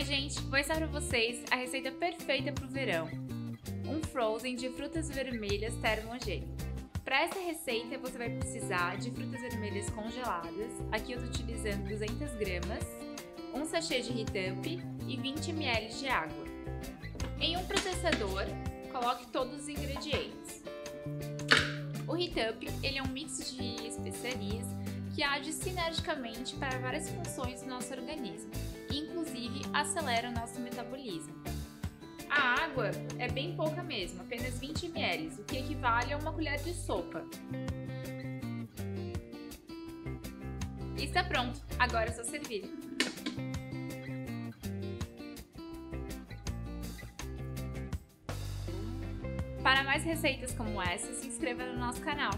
Gente, vou ensinar para vocês a receita perfeita para o verão. Um frozen de frutas vermelhas termogênico. Para essa receita você vai precisar de frutas vermelhas congeladas, aqui eu estou utilizando 200 gramas, um sachê de Hitup e 20 ml de água. Em um processador, coloque todos os ingredientes. O Hitup ele é um mix de especiarias que age sinergicamente para várias funções do nosso organismo inclusive acelera o nosso metabolismo. A água é bem pouca mesmo, apenas 20 ml, o que equivale a uma colher de sopa. está pronto, agora é só servir. Para mais receitas como essa, se inscreva no nosso canal.